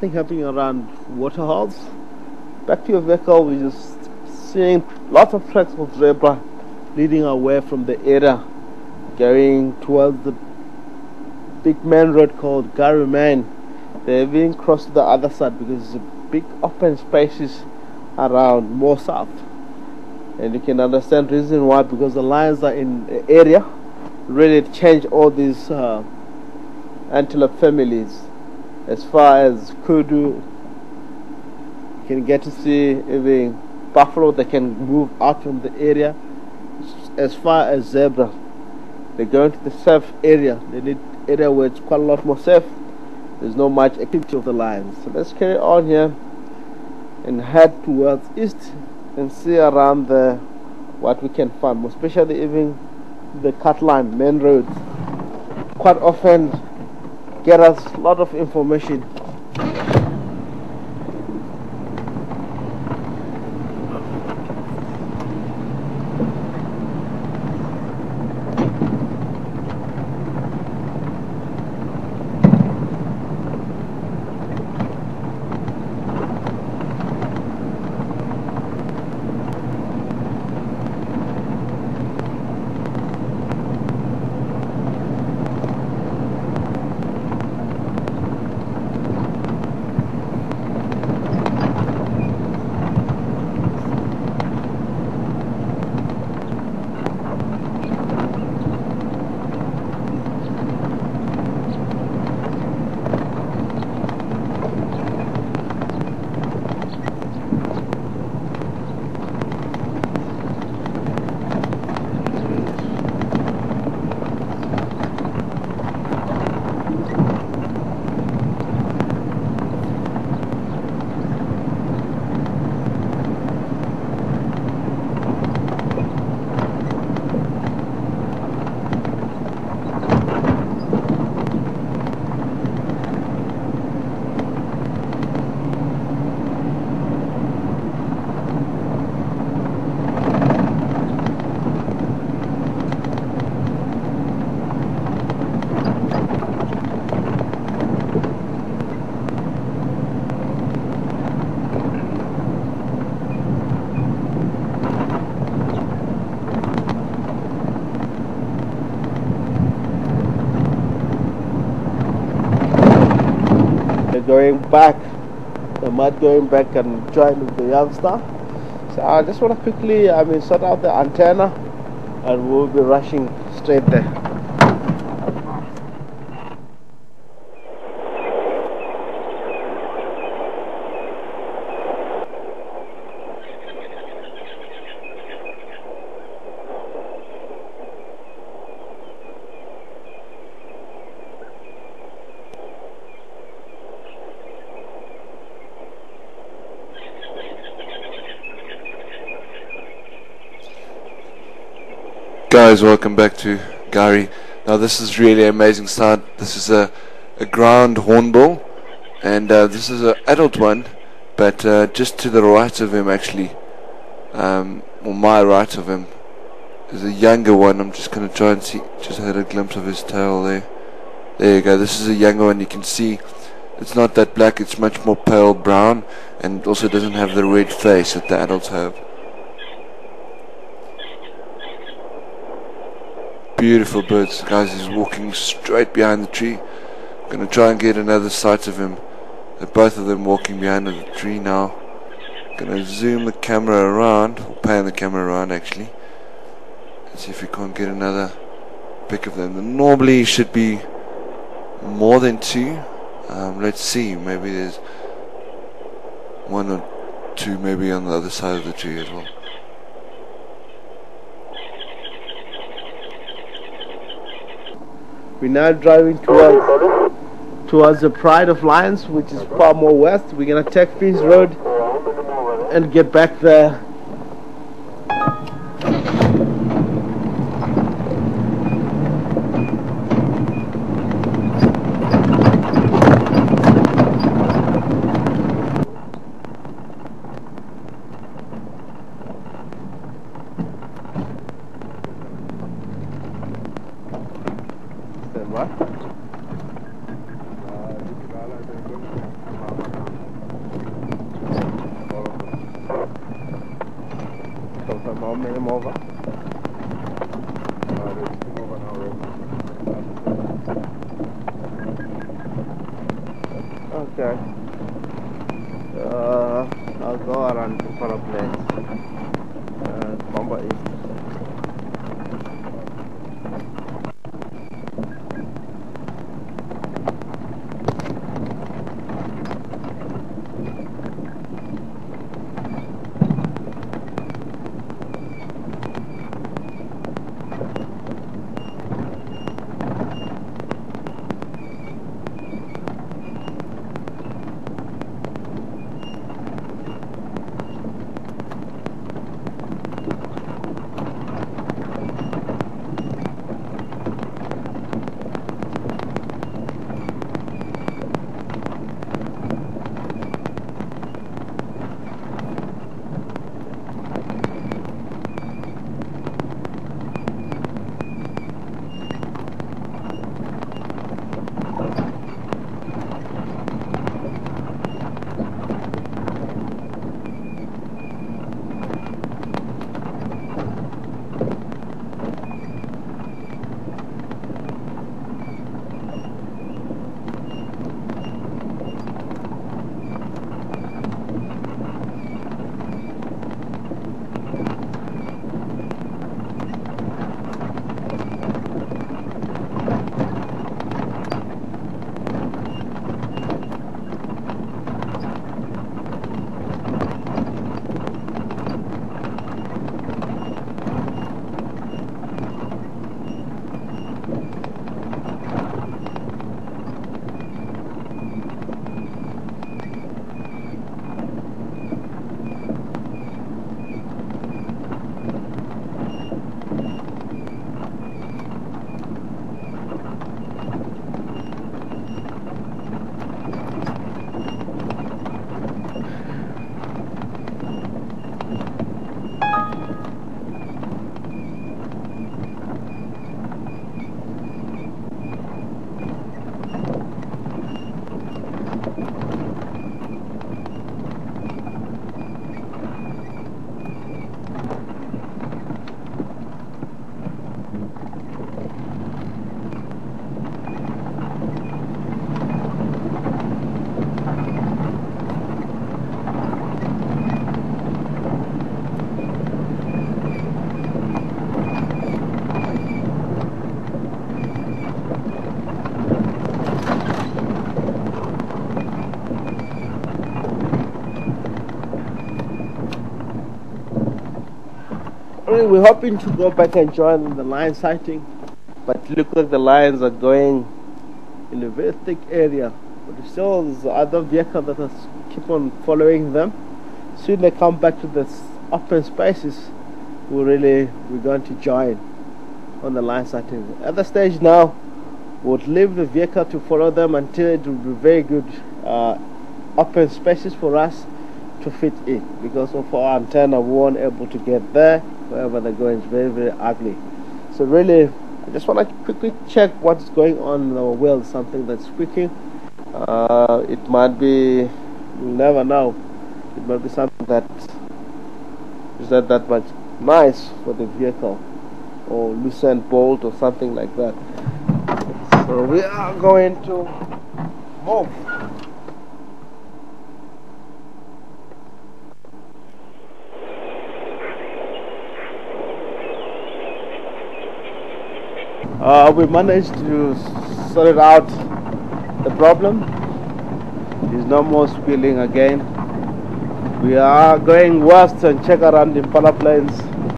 nothing happening around Waterhouse. Back to your vehicle, we're just seeing lots of tracks of zebra leading away from the area, going towards the big main road called Gowrie Main. They're being crossed to the other side because there's big open spaces around more south. And you can understand reason why because the lions are in the area really change all these uh, antelope families as far as kudu you can get to see even buffalo that can move out from the area as far as zebra. They go into the safe area. They need area where it's quite a lot more safe there's not much activity of the lions. So let's carry on here and head towards east and see around the what we can find especially even the cut line main roads. Quite often get us a lot of information going back, the mud going back and join with the youngster. So I just want to quickly, I mean, sort out the antenna and we'll be rushing straight there. Guys, welcome back to Gowrie. Now this is really amazing sound. This is a, a ground hornbill, and uh, this is an adult one, but uh, just to the right of him actually, um, or my right of him, is a younger one. I'm just going to try and see, just had a glimpse of his tail there. There you go, this is a younger one. You can see it's not that black, it's much more pale brown, and also doesn't have the red face that the adults have. Beautiful birds, guys. He's walking straight behind the tree. Gonna try and get another sight of him. They're both of them walking behind the tree now. Gonna zoom the camera around, or pan the camera around actually. And see if we can't get another pic of them. Normally should be more than two. Um, let's see, maybe there's one or two maybe on the other side of the tree as well. We're now driving towards towards the Pride of Lions, which is far more west. We're gonna take Finn's Road and get back there. Came over? Okay. Uh, I'll go around for a. Uh, Bomba East. We're hoping to go back and join the lion sighting, but look like the lions are going in a very thick area. But still, there's other vehicle that is keep on following them. Soon they come back to the open spaces. We really we're going to join on the lion sighting. At the stage now, we'll leave the vehicle to follow them until it will be very good uh, open spaces for us to fit in because of our antenna we weren't able to get there wherever they're going is very, very ugly. So really, I just want to quickly check what's going on in our wheel, something that's squeaking. Uh, it might be, you'll never know, it might be something that is not that much nice for the vehicle or loosened bolt or something like that. So we are going to move. Uh, we managed to sort out. The problem there's no more squealing again. We are going west and check around Impala Plains